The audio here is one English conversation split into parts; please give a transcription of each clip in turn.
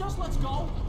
just let's go?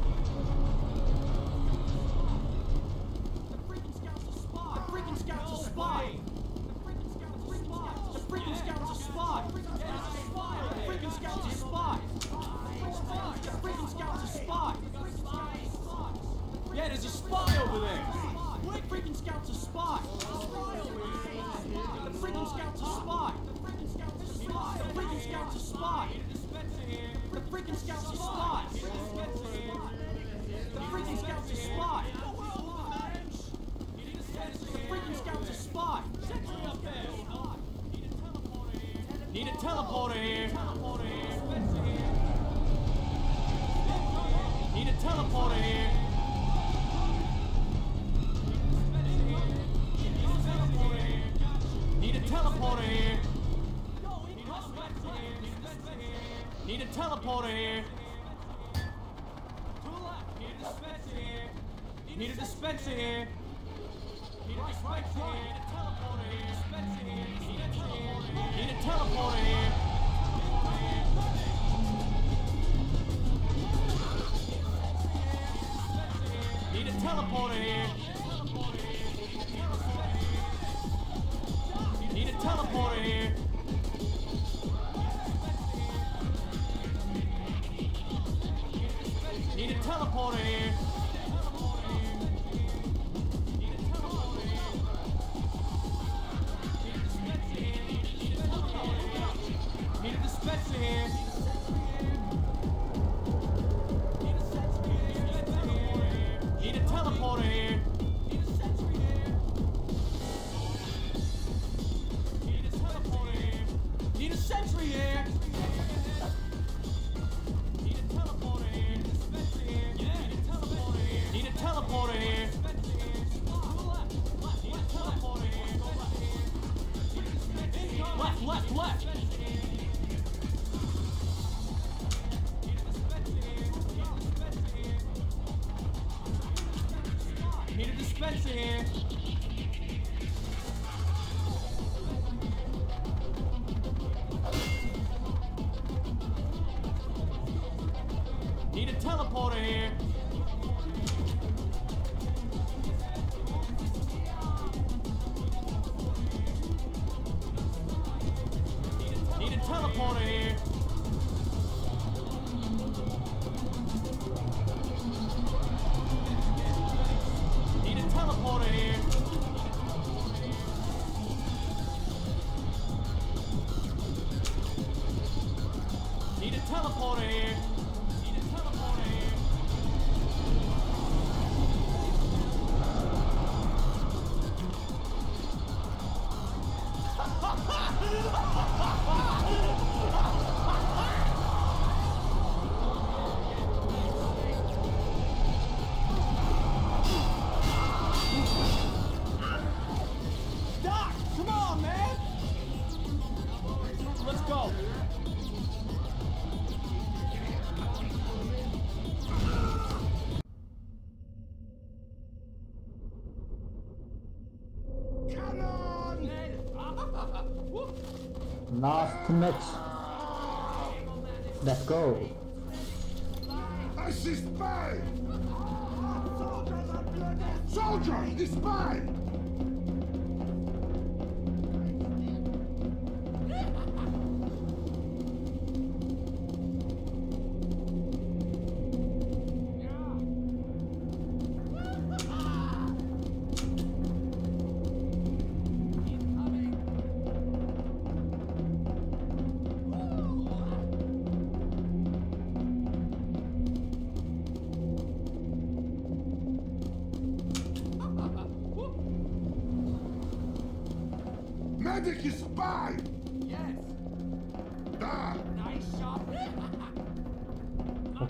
Last match. Let's go.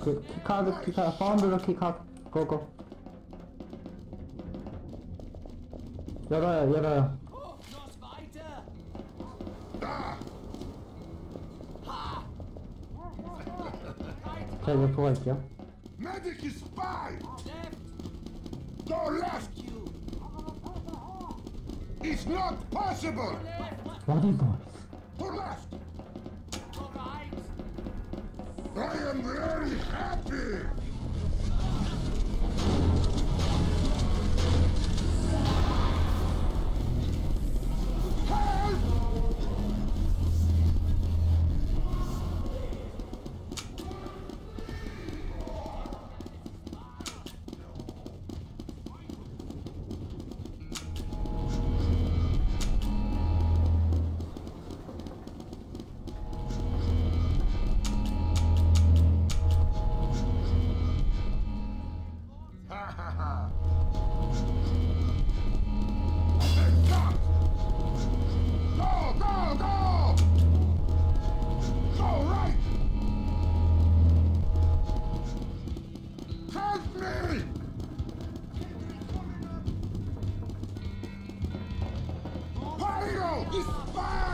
kick, kick out, kick out. Go, go. Yada, yeah? Medic is! Left! Go left! It's not possible! What is going? To left! I am very happy! Help! Pyro! The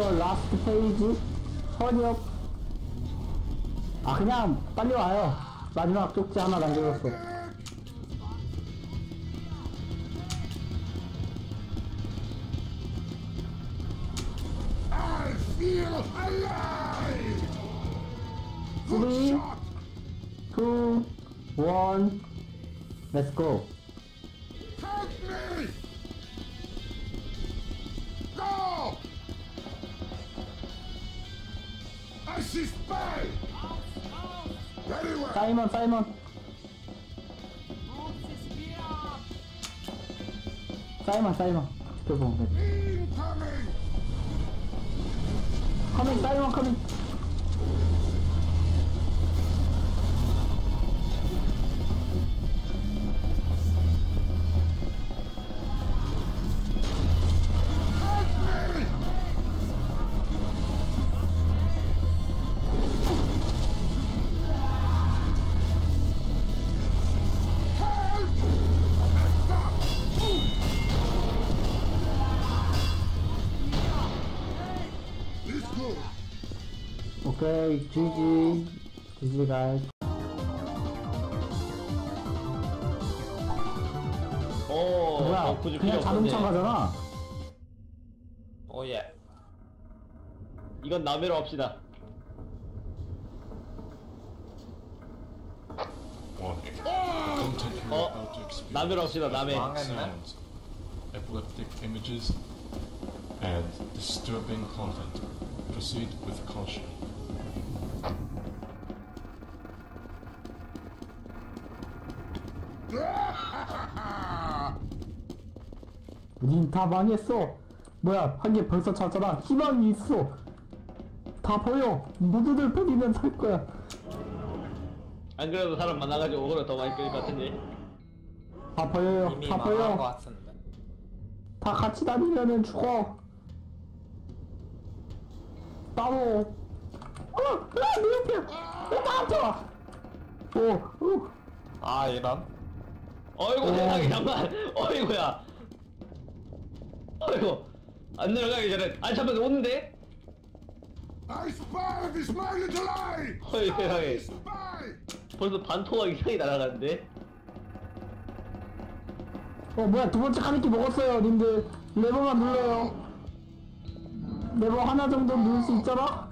last page. 선이 없. 아, 그냥 빨리 와요. 마지막 쪽지 하나 남겨줬어. 오케이, GG. GG 가이. 오, 뭐야, 어, 굳이 그냥 필요 자동차 없었네. 가잖아. 오, 예. 이건 남해로 합시다. Warning. Content are 어, about to experience 남해로 합시다, 남해. sounds, epileptic images, and disturbing content. Proceed with caution. 우린 다 망했어. 뭐야, 한 개 벌써 찾잖아. 희망이 있어. 다 보여. 모두들 버리면 살 거야. 안 그래도 사람 많아가지고 오히려 더 많이 끌릴 것 같은데. 다 보여요. 이미 다 망한 것 보여. 같은데. 다 같이 다니면은 죽어. 따로. 어, 아, 내 옆이야. 어, 나한테 와. 오, 오. 아, 이런. 어이구 오. 세상에 잠깐. 어이구야. 어이구. 안 내려가기 전에. 아 잠깐 오는데? I spy this my little eye! 어이 세상에. 벌써 반토막 이상이 날아가는데? 어, 뭐야, 두 번째 카니키 먹었어요, 님들. 레버만 눌러요. 레버 하나 정도 누를 수 있잖아?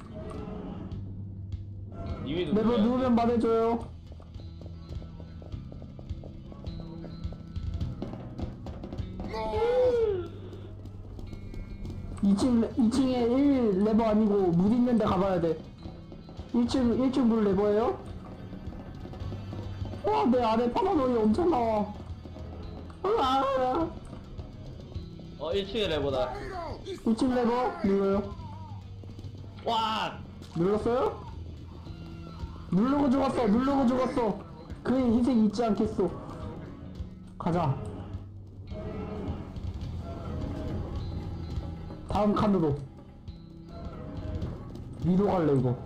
이미 레버? 누르면 말해줘요. 2층, 2층에 1 레버 아니고 물 있는 데 가봐야 돼. 1층, 1층 물 레버예요? 와, 내 아래 파마노이 엄청 나와. 아, 어 1층에 레버다. Tornado! This 2층 레버 눌러요. 와! 눌렀어요? 누르고 죽었어, 누르고 죽었어. 그의 희생 잊지 않겠어. 가자. 다음 칸으로. 위로 갈래, 이거.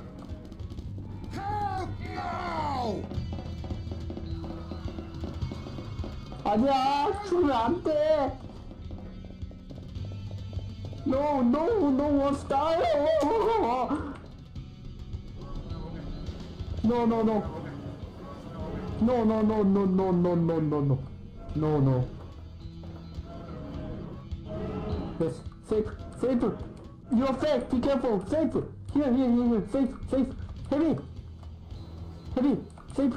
아니야, 죽으면 안 돼. No, no, no one die. No, no, no. No, no, no, no, no, no, no, no, no. No, no. Yes, safe, safe. You're safe. Be careful. Safe. Here, here, here, here. Safe, safe. Heavy. Heavy. Safe.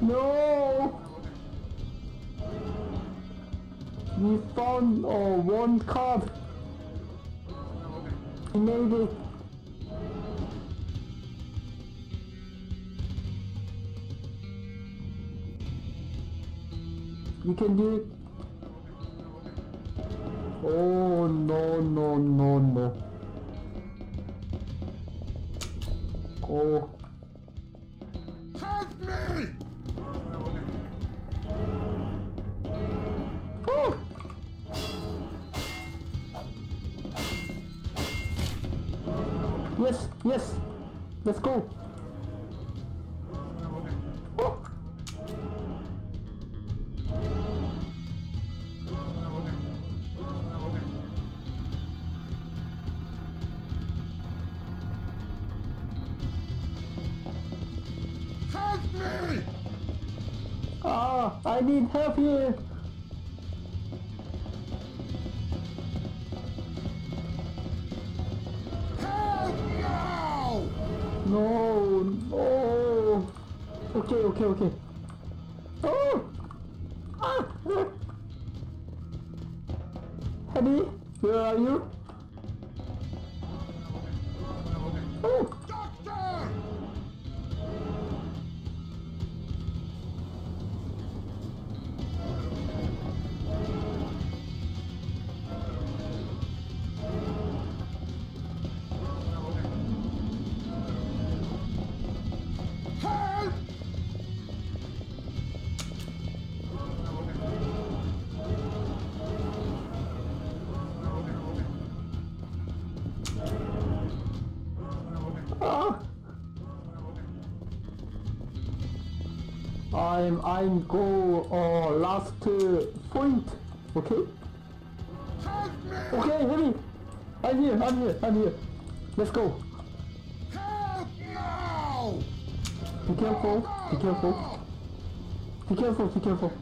No! We found uh, one card. We made it. You can do it. Oh no no no no. Oh. Help me! Oh! Yes, yes. Let's go. Need help here. I'm go uh last point. Okay? Okay, Henny. I'm here. I'm here. I'm here. Let's go. Now! Be careful. Be careful. Be careful. Be careful.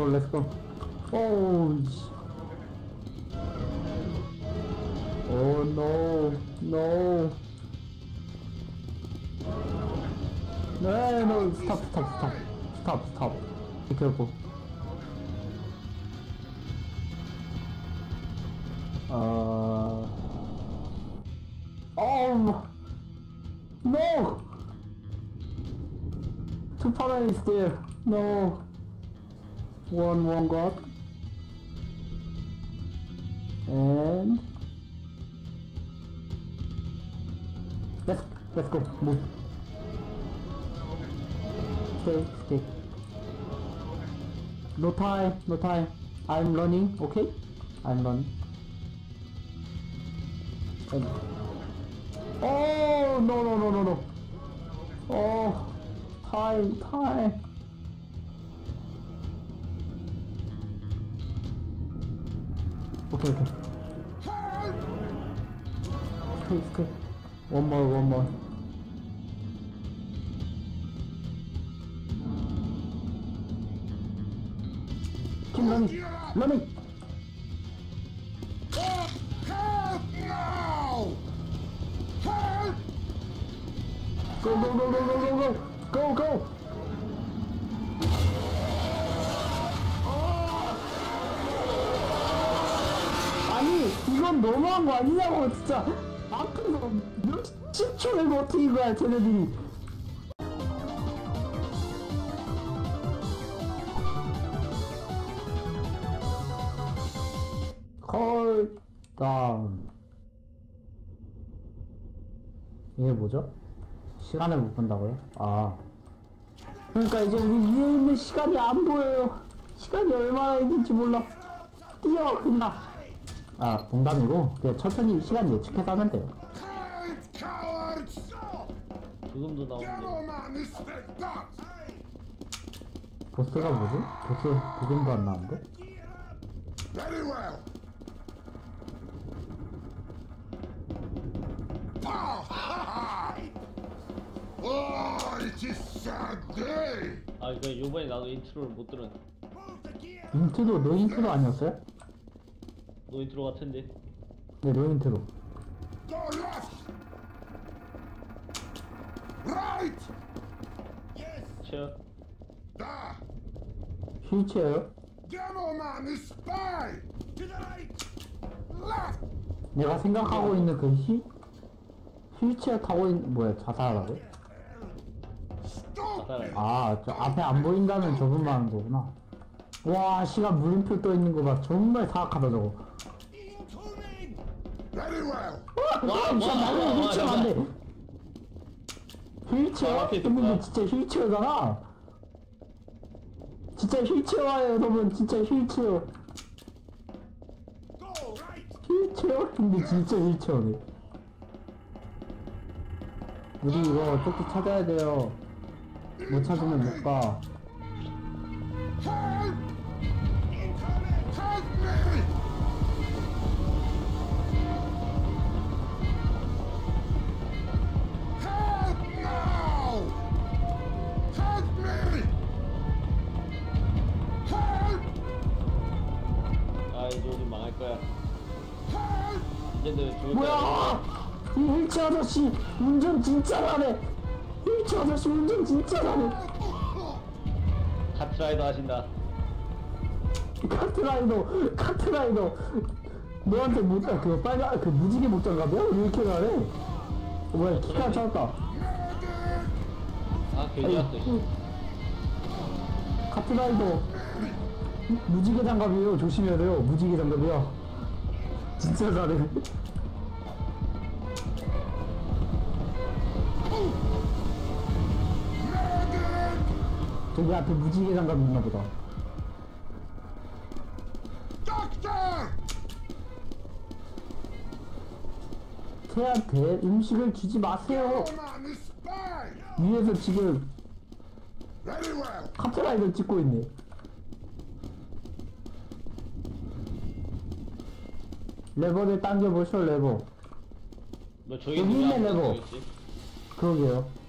Go, let's go. Oh, oh no, no. No, no, stop, stop, stop, stop, stop. Be careful. Uh. Oh no! Two is there. No. One one got. And let's let's go. Move. Stay, stay. No time, no time. I'm running, okay? I'm running. And oh no no no no no. Oh time time. go, go. Let's go. One more, one more. Come on, mommy. Help! Help now! Help! Go, go, go, go, go. 아니냐고 진짜. 앞에서 몇십 초를 버틴 거야 쟤네들이. 콜 다운 이게 뭐죠? 시간을 못 본다고요? 아. 그러니까 이제 우리 위에 있는 시간이 안 보여요. 시간이 얼마나 있는지 몰라. 뛰어 끝나 아 농담이고 그냥 천천히 시간 예측해서 하면 돼요! 죽음도 나오는데. 보스가 뭐지? 보스 그림도 안 나오는데? 아, 그러니까 요번에 나도 인트로를 못 들은. 인트로 노 인트로 아니었어요? 너 인트로 같은데. 네, 노 인트로 Go left. Right. 체어. Da. 휠체어요? Gentlemen, is spy. To the right. Left. 내가 생각하고 있는 그 휠, 휠체어 타고 있는 뭐야 자살하라고요? Stop. 아, 저 앞에 안 보인다는 저분만 하는 거구나. 와, 시간 물음표 떠 있는 거 봐. 정말 사악하다 저거. Incoming. Very well. 와, 와, 진짜 와, 나는 와, 휠체어 와, 안 돼. 휠체어? 여러분. 진짜 휠체어잖아. 진짜 휠체어예요, 여러분. 진짜 휠체어. 휠체어? 근데 진짜 휠체어네. 우리 이거 쪽지 찾아야 돼요. 못 찾으면 못 가. 뭐야! 이 휠체어 아저씨 운전 진짜 잘해! 휠체어 아저씨 운전 진짜 잘해! 카트라이더 하신다. 카트라이더! 카트라이더! 너한테 못, 아, 그 빨간, 그 무지개 목장갑이야? 왜 이렇게? 어, 뭐야, 키가 찾았다. 아, 괜히. 씨. 카트라이더! 무지개 장갑이에요. 조심해야 돼요. 무지개 장갑이야. 진짜 잘해. 저기 앞에 무지개 장갑 있나 보다. 새한테 음식을 주지 마세요. 위에서 지금. 카트라이더 찍고 있네. 레버를 당겨보셔, 레버. 너 저기 여기 누구 있네, 레버. 그러게요.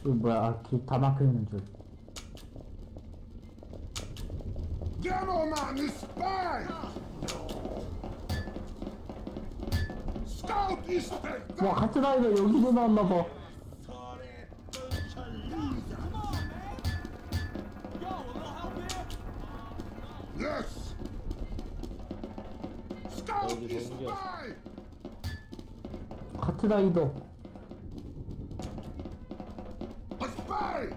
이거 뭐야, 아, 길다 막혀 있는 줄. Demo man is spy! Scout is spy! もう初ライブ余裕なんだぞ。Yes! Scout is spy! 初ライド。A spy!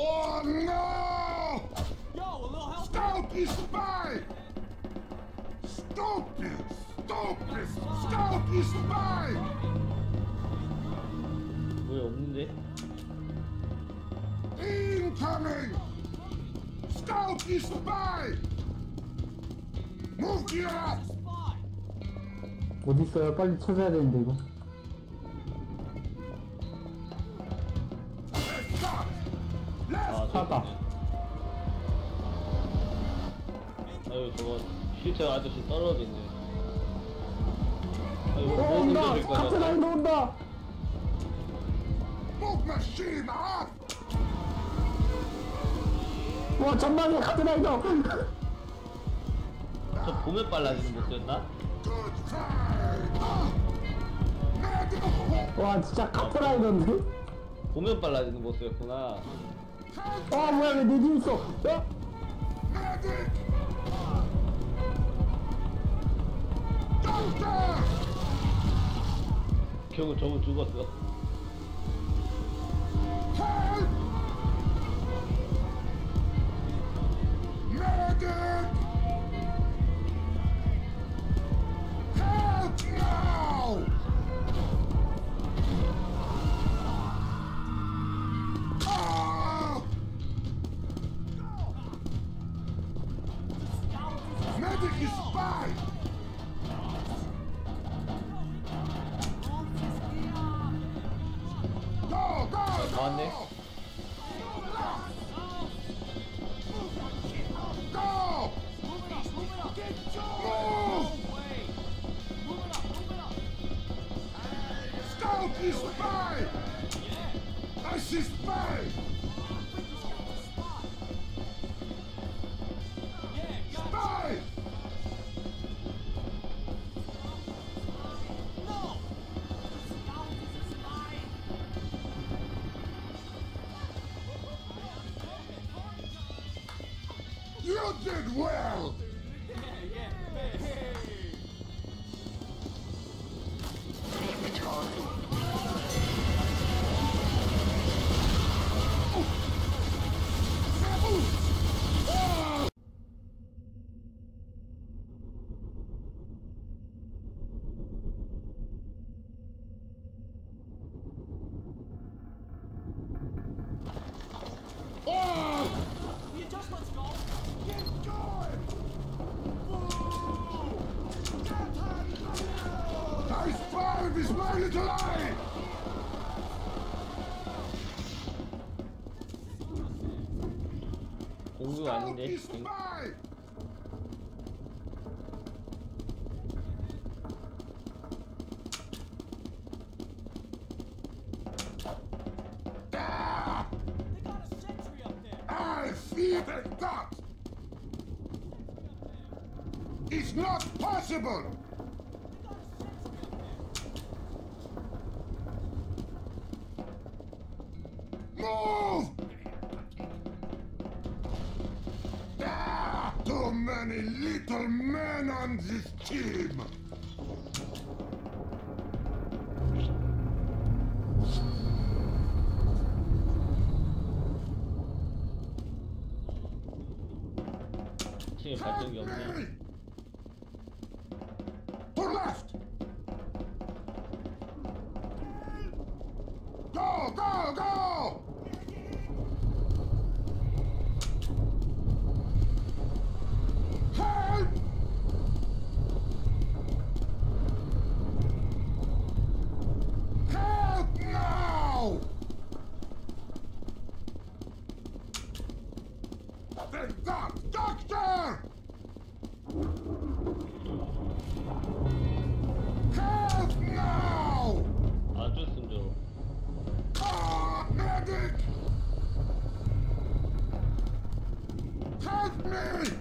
Oh no! Yo, a little help. Scout is spy! Stupid! Stupid! Scout is spy! 왜 없는데? Incoming! Scout is spy! Move here! Spy. 어디 있어요? 빨리 찾아야 되는데 이거. 아, 찾았다. 아유, 저거 휠체어 아저씨 떨어져 있네. 아유, 어, 뭐 온다! 흔들릴 거야. 카트라이더 온다! 와, 전방에 카트라이더! 저 보면 빨라지는 모습이었나? 와, 진짜 카트라이더인데? 보면 빨라지는 모습이었구나. 아 뭐야 왜 늦은 있어 어? 경은 저은 죽었어 Medic! It's not possible! Move! Ah, too many little men on this team! Help me! Nothing! Doc! Doctor! Help now! I'll Adresim diyorum. Ah, medic! Help me!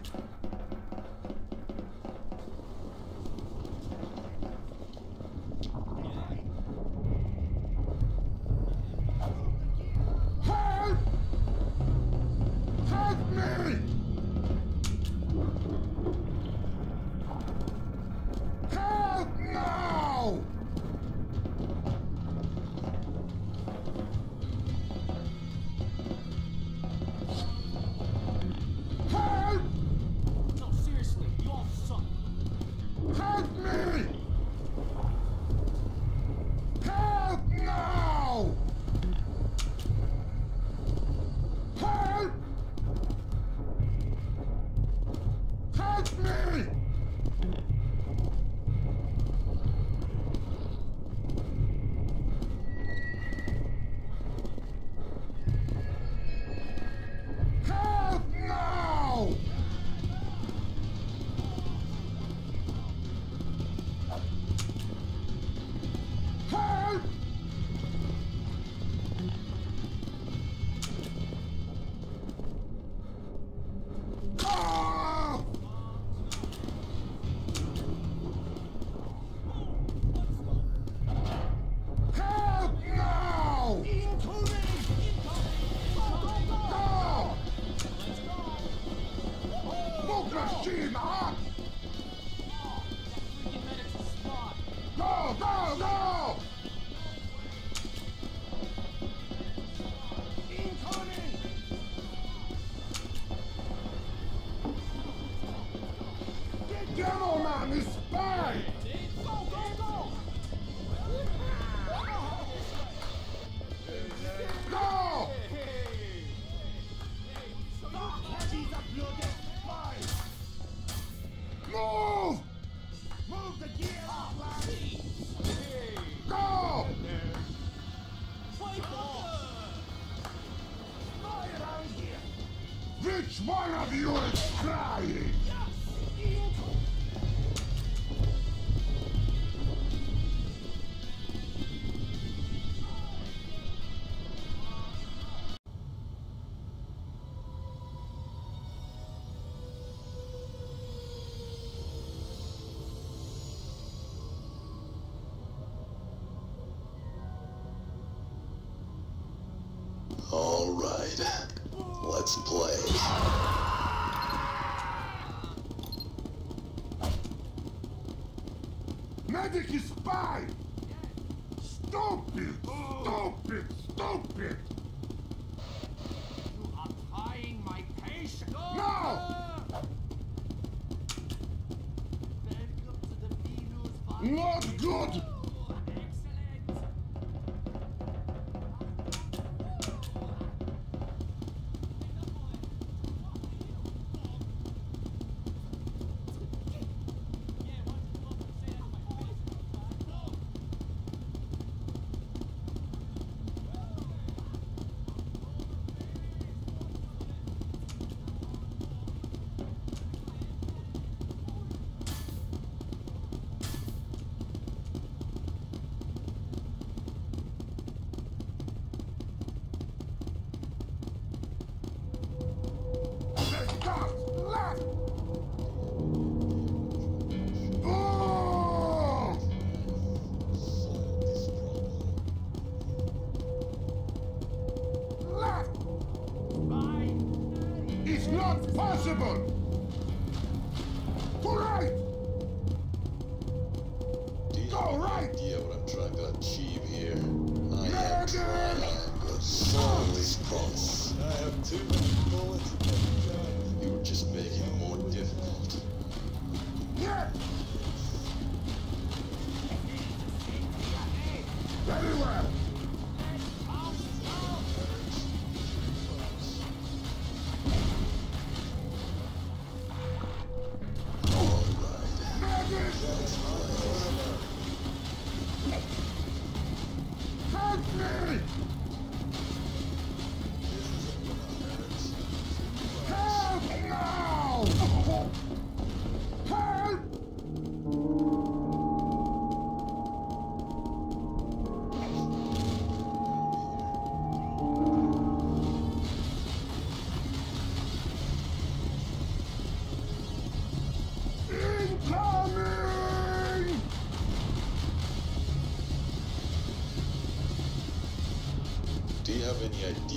Alright, let's play. Magic is fine. Stupid! Stupid! Stupid! You are tying my patience. No! Not good!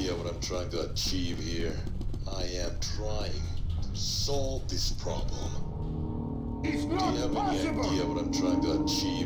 idea what I'm trying to achieve here. I am trying to solve this problem. It's not Do you have possible. any idea what I'm trying to achieve?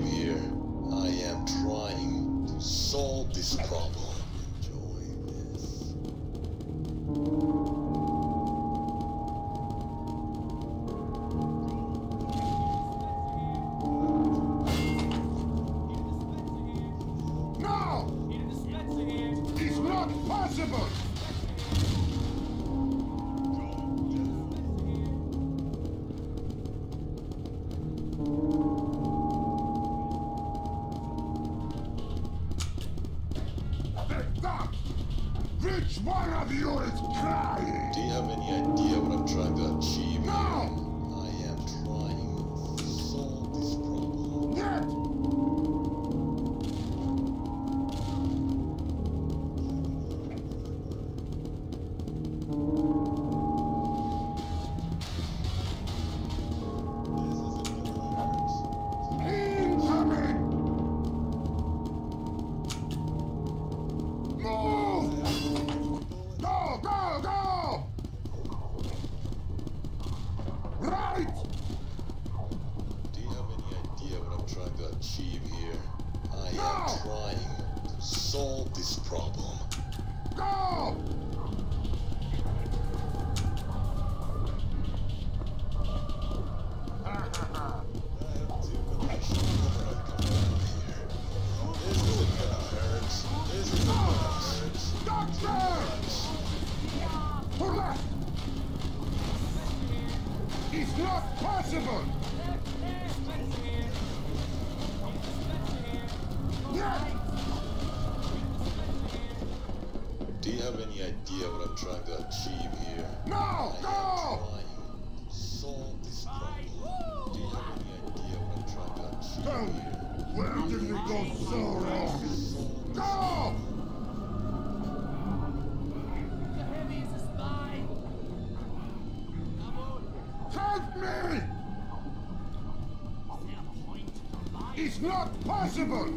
It's not possible!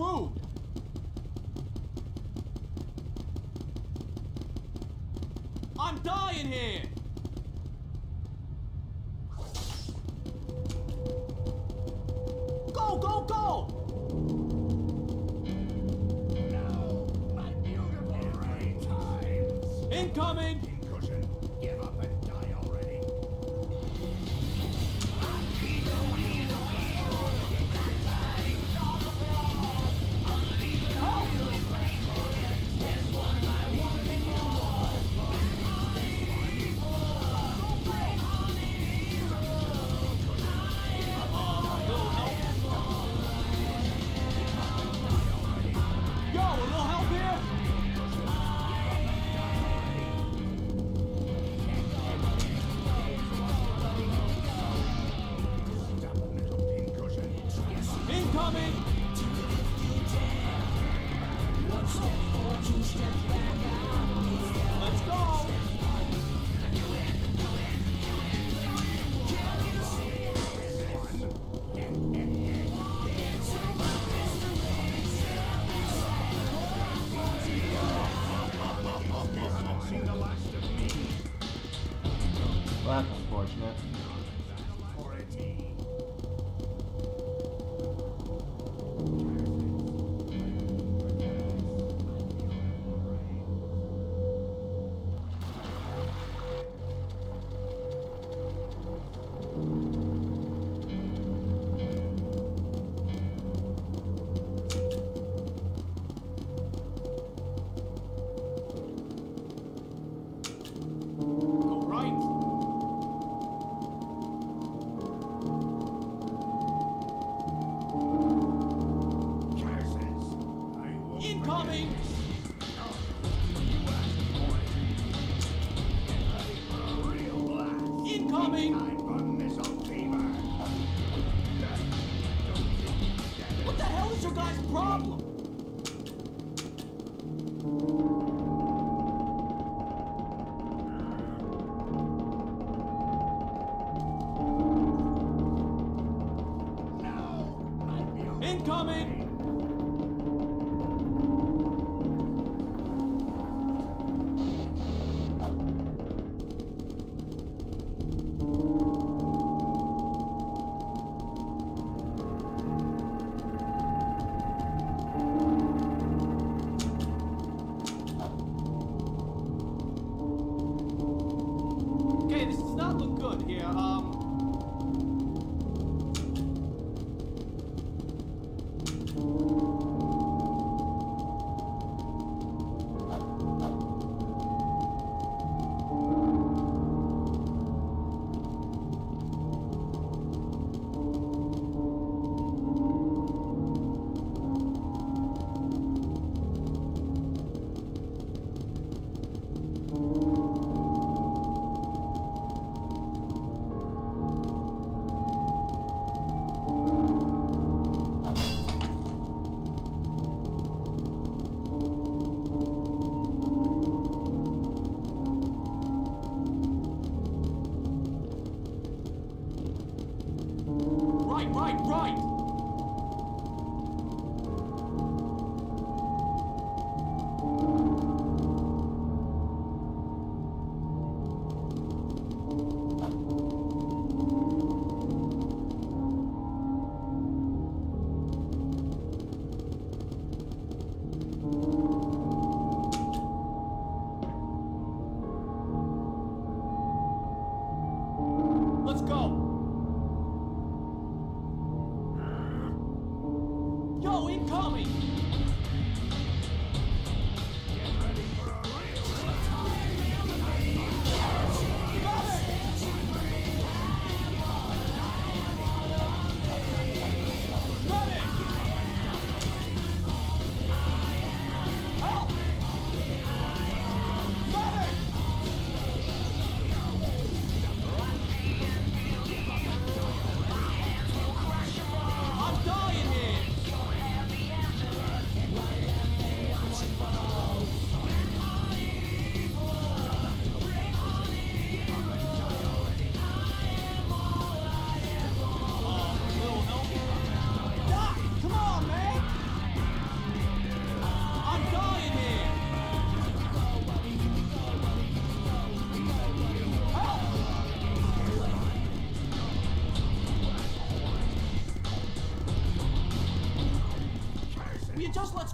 Are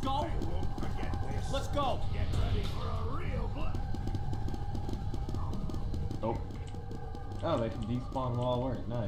go. Let's go. Get ready for a real. Oh. Oh, they can despawn while we're not.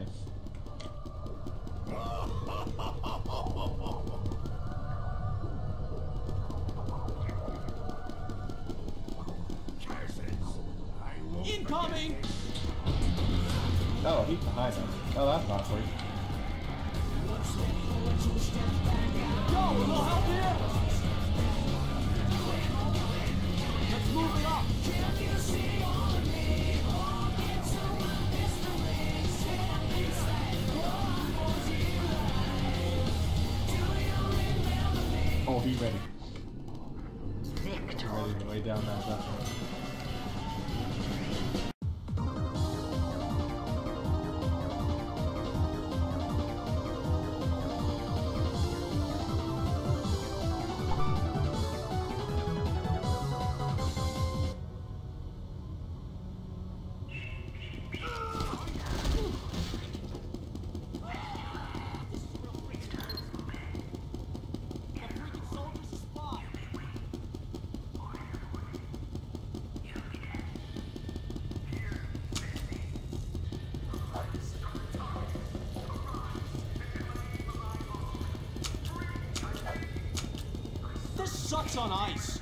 sucks on ice.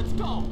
Let's go!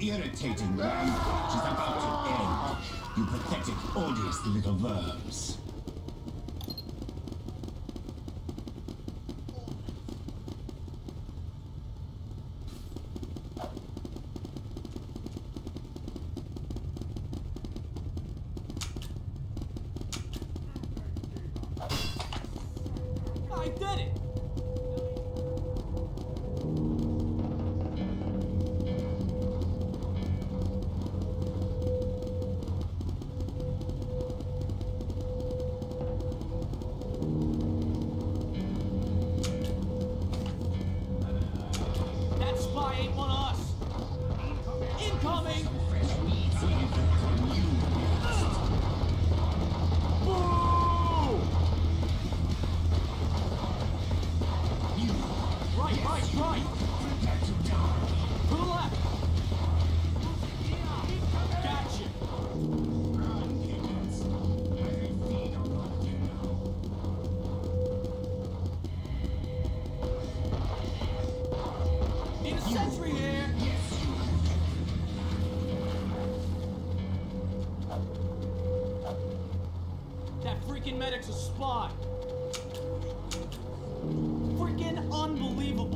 irritating, man. She's about to end. You pathetic, odious little worms. unbelievable.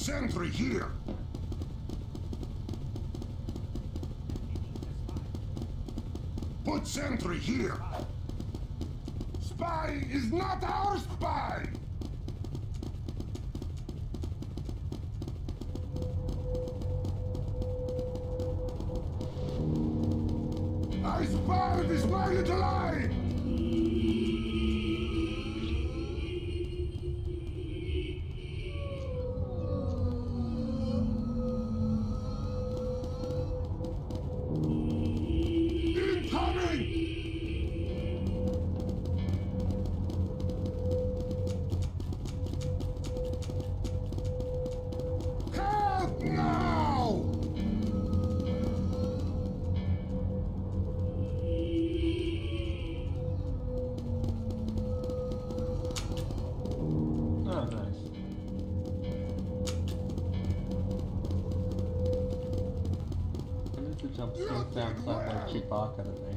Sentry here! Put sentry here! Spy is not our spy! talking to me.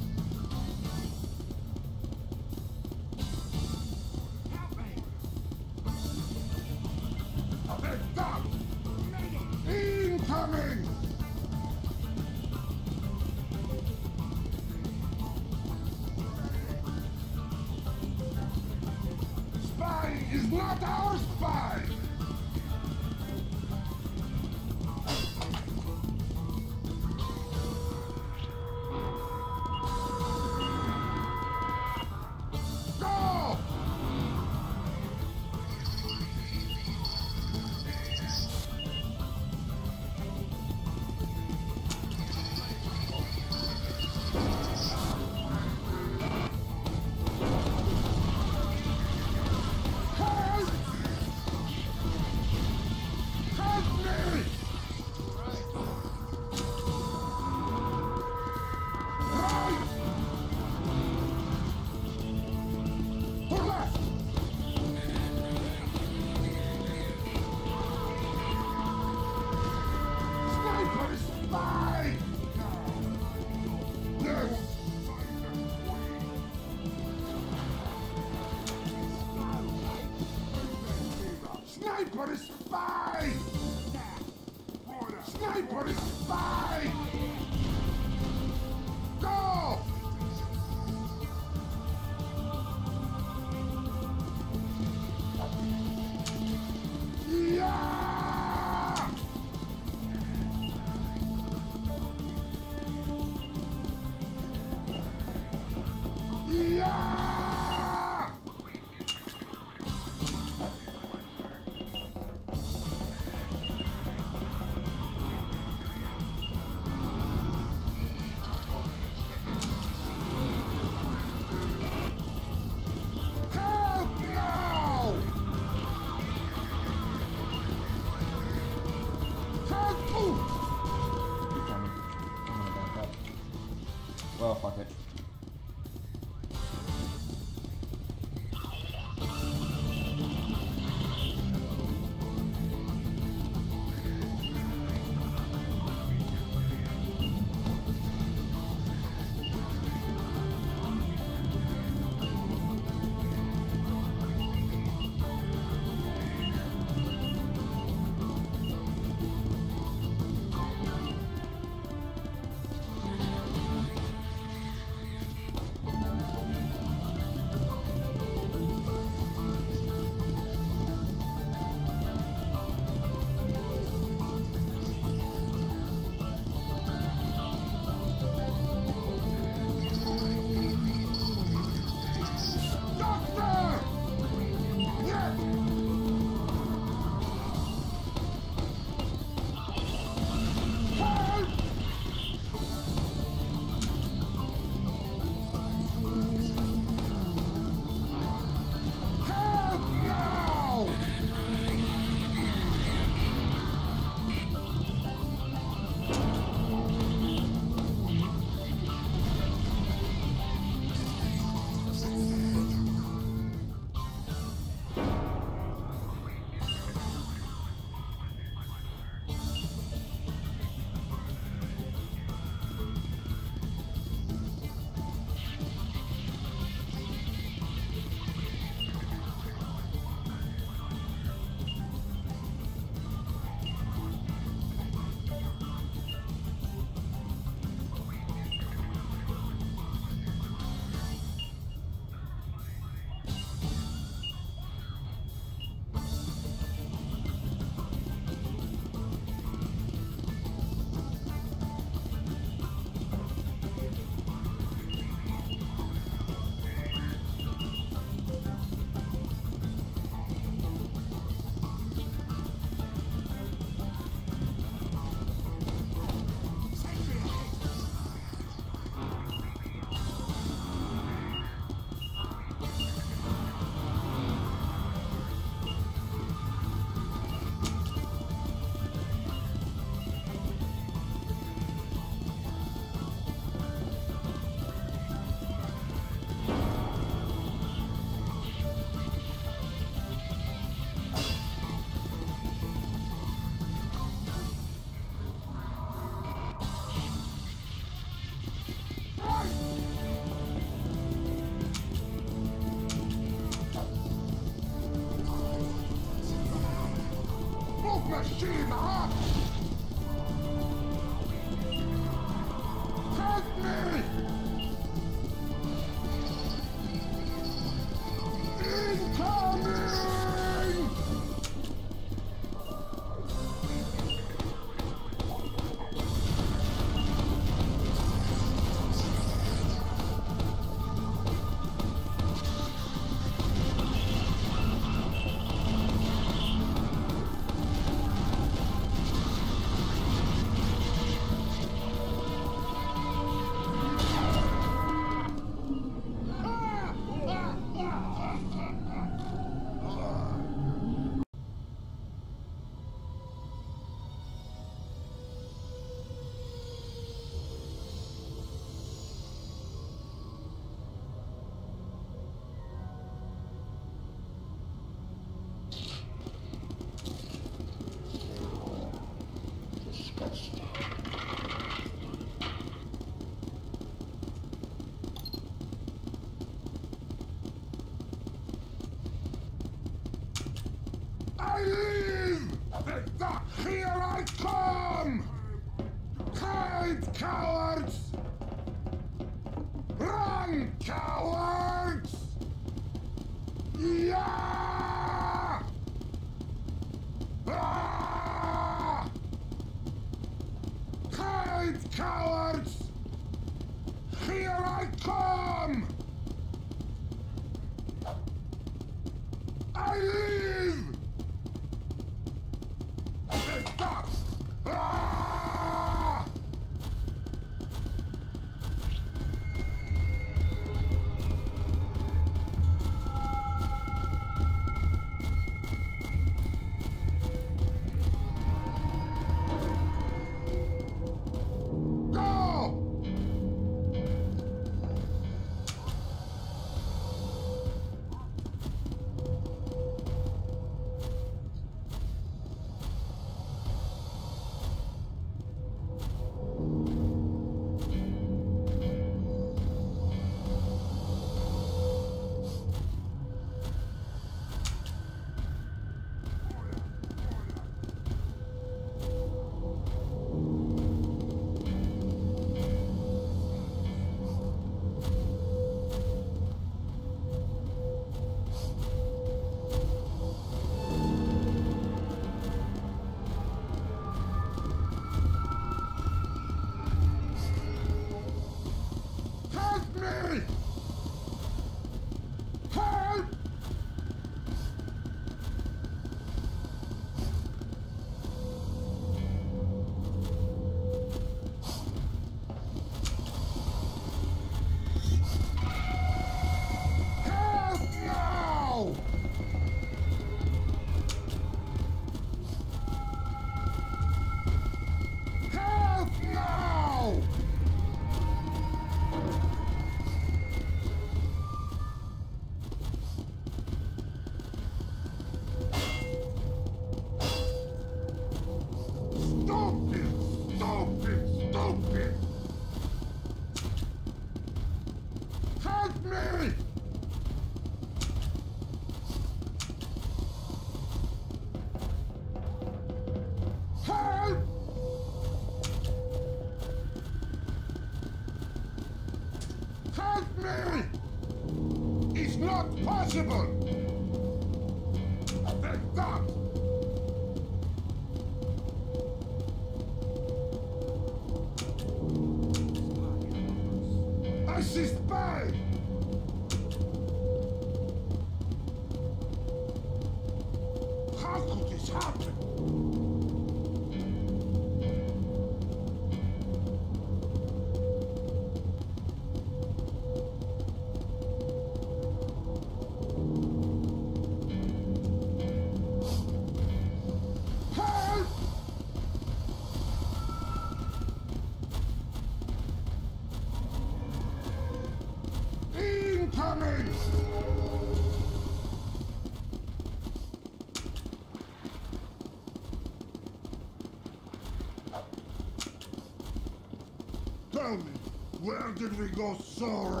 Did we go so wrong?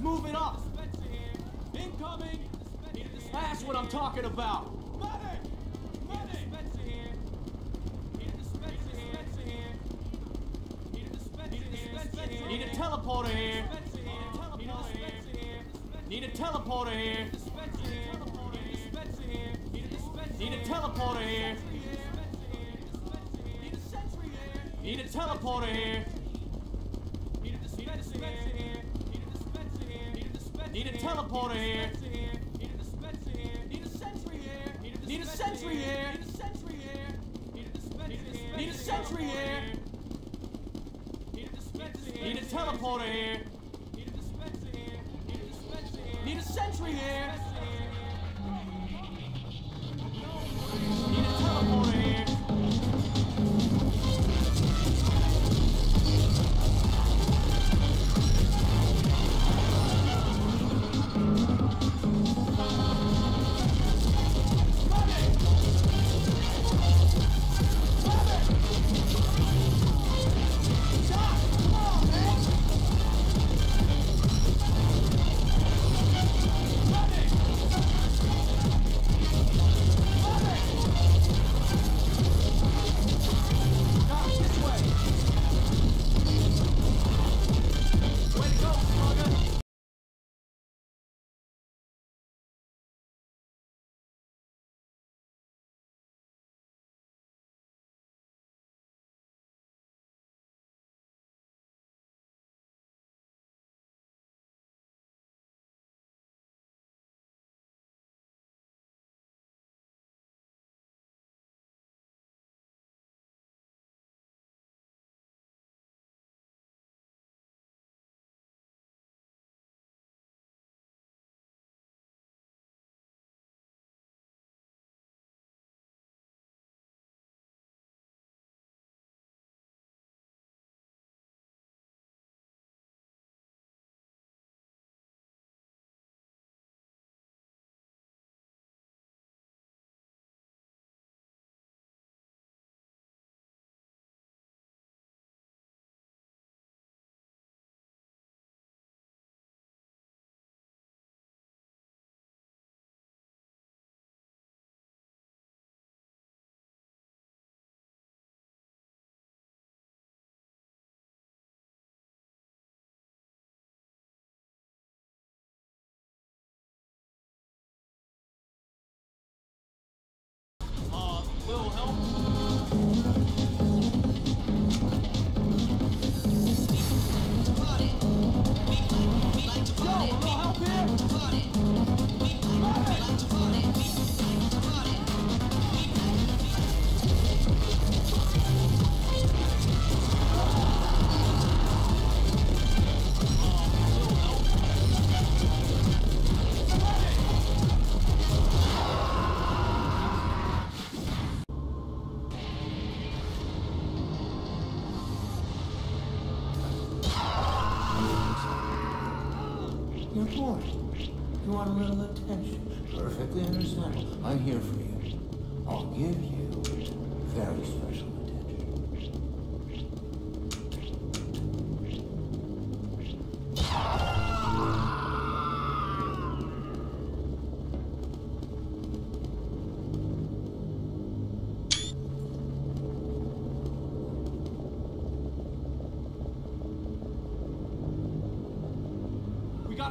moving up. Incoming. That's what I'm talking about.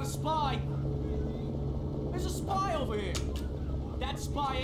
Spy. There's a spy over here. That's spy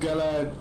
galera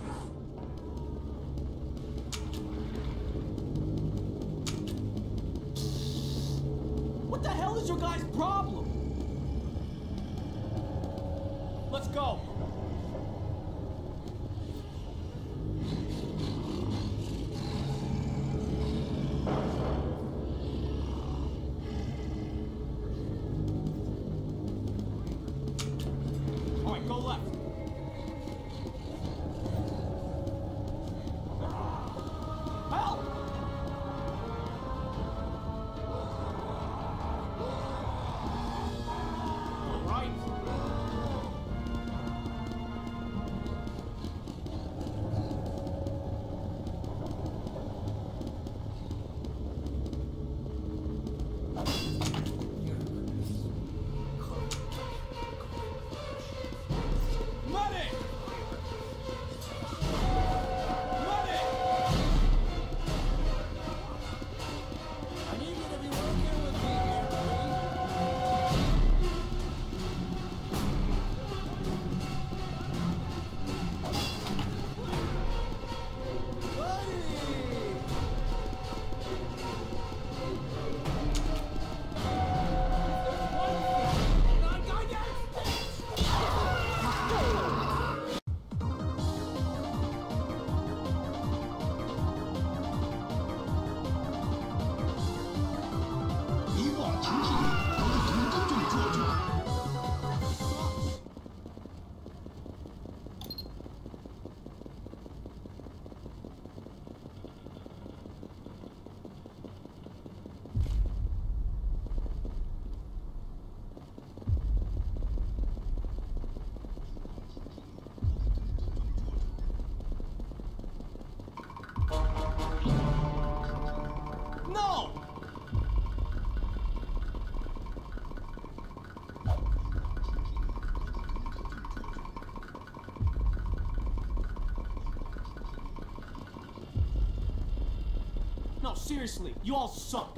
seriously, you all suck.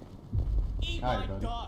Eat my buddy. dog.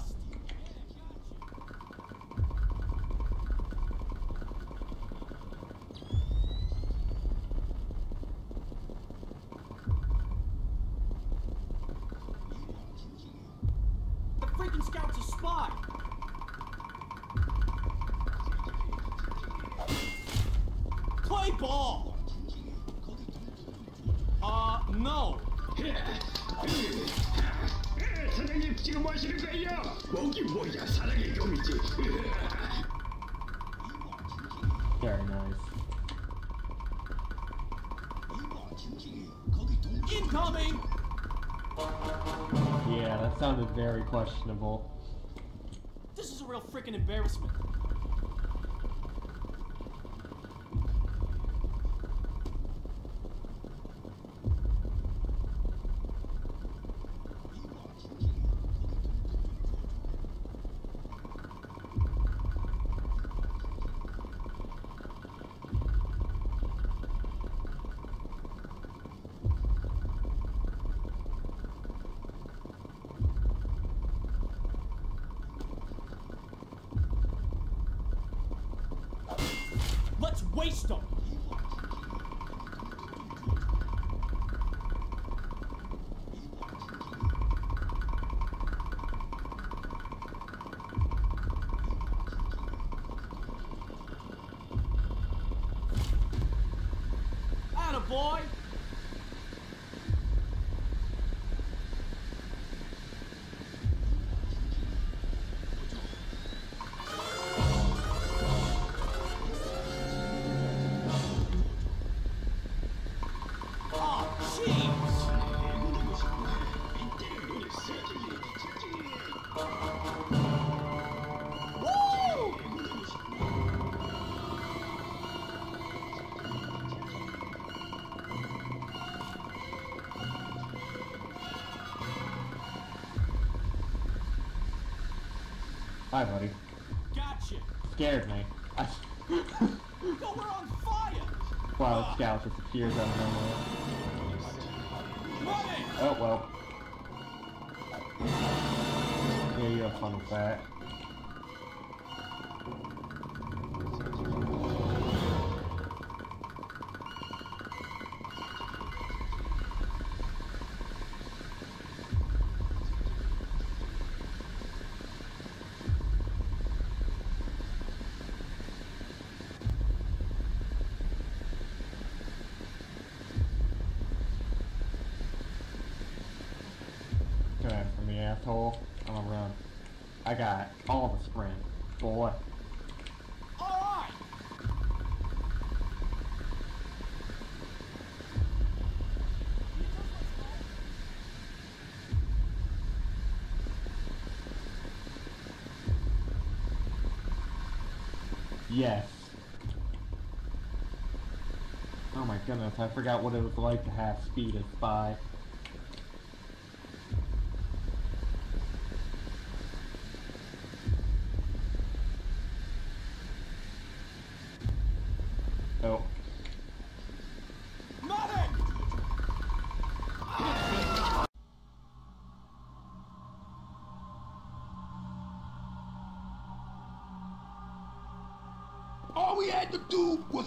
Questionable. This is a real freaking embarrassment. Hi, buddy. Gotcha. Scared me. I, Yo, we're on fire. wow, Scout just appears out of nowhere. Oh, well. Yeah, you have fun with that. I forgot what it was like to have speed at spy.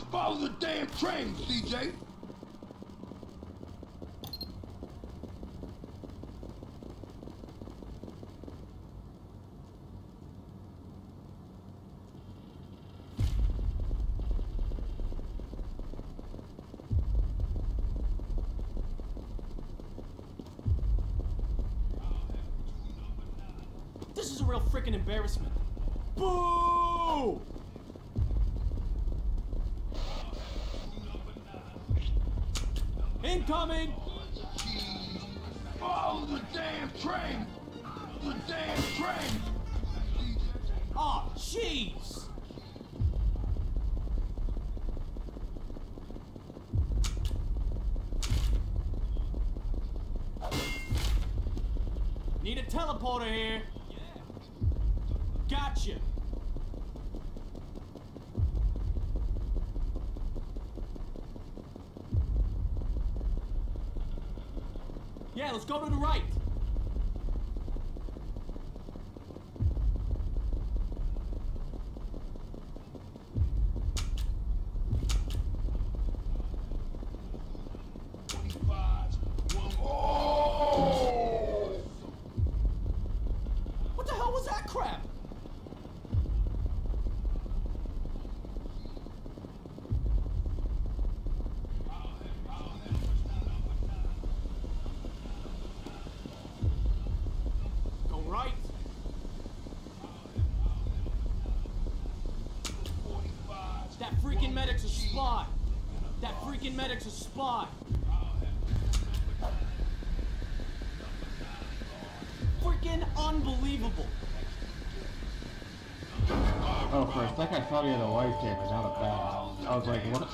Follow the damn train, CJ. Teleporter here. Gotcha. Yeah, let's go to the right. That freaking medic's a spy. That freaking medic's a spy. Freaking unbelievable. Oh, for a second I thought he had a life jacket, not a bat. I was like, what?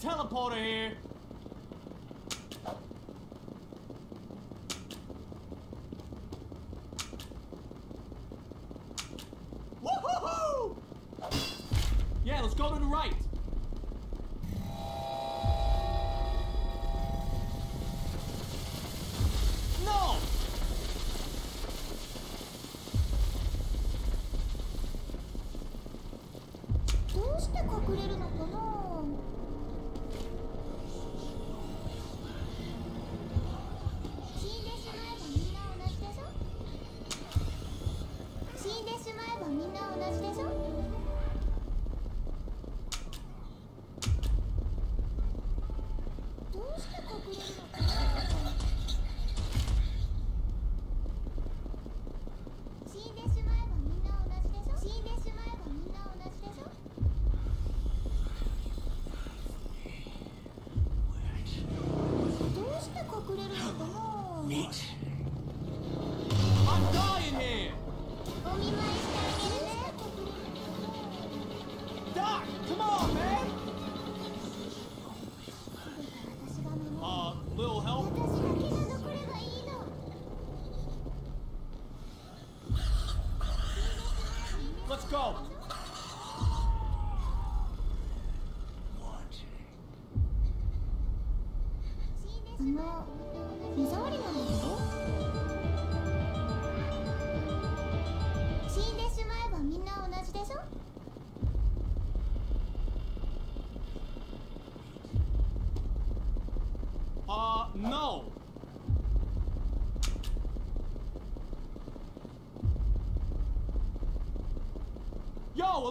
teleporter here. みんな同じでしょ？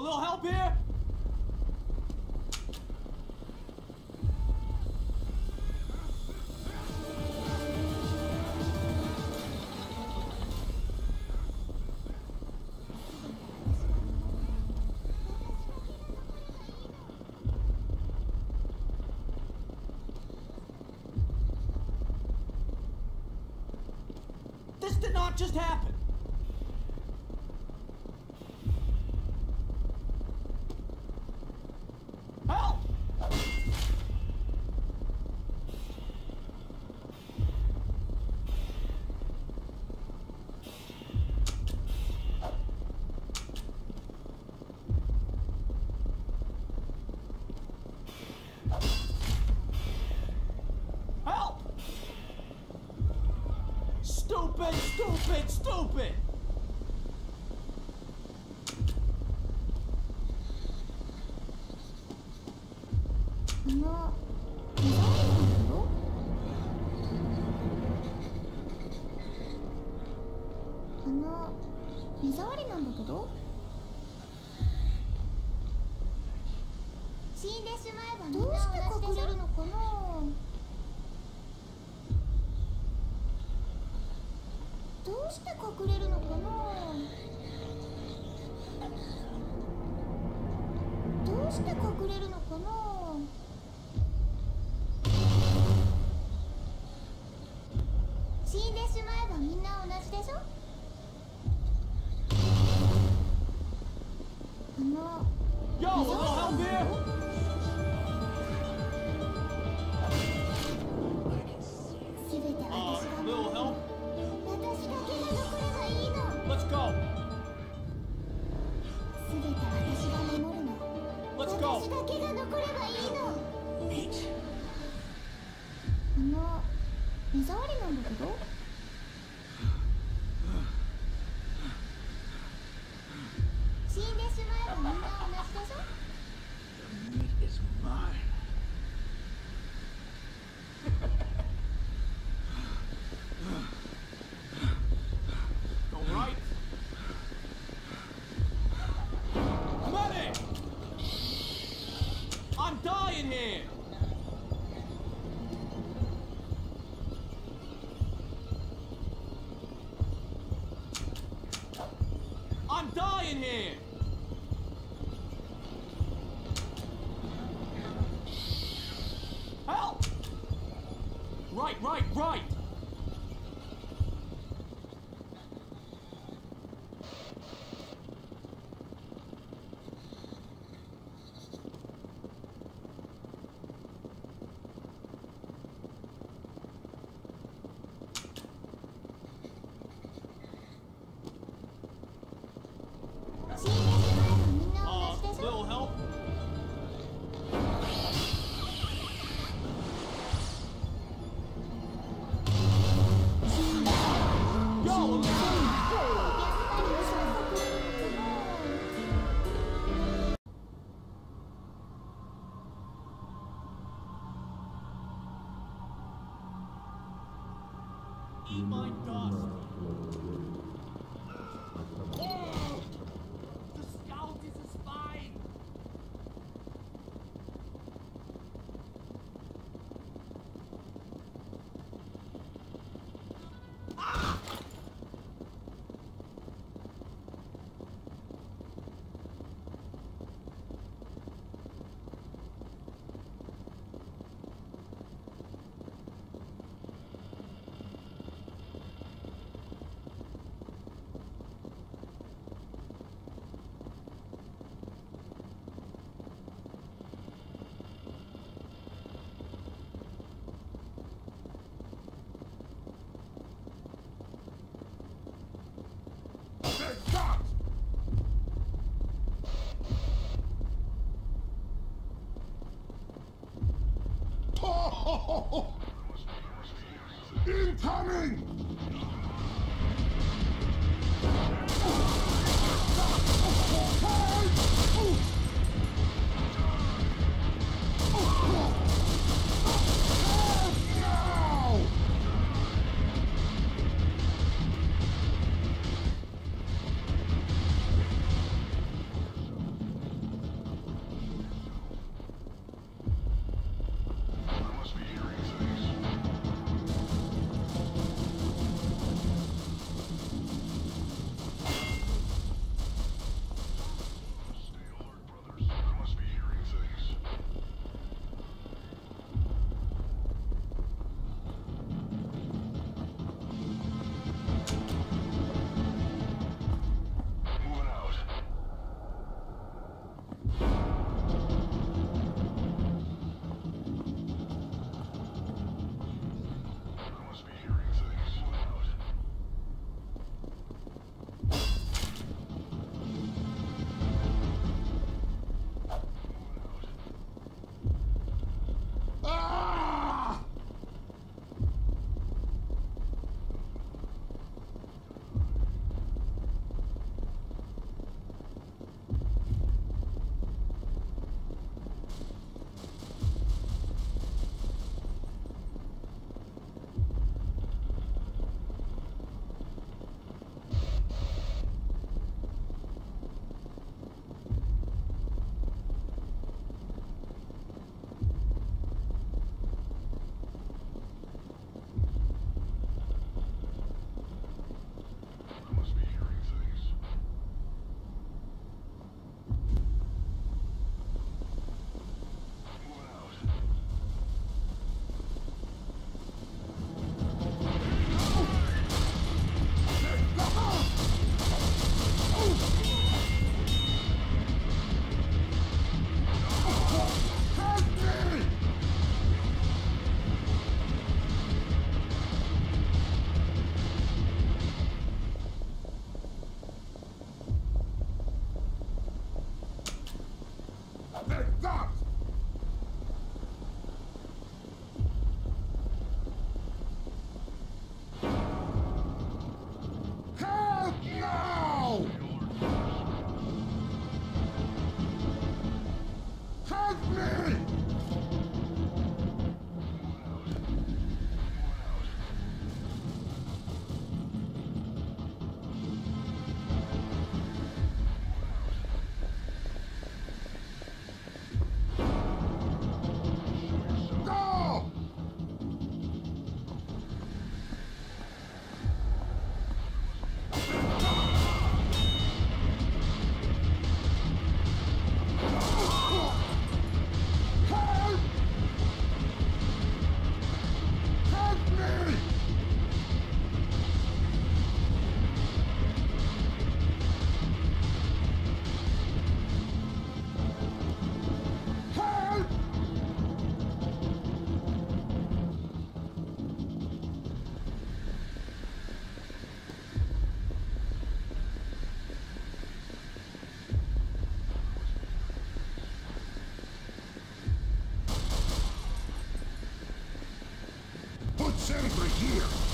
little help here? This did not just happen! Incoming! Here.